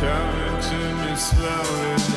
Coming to me slowly.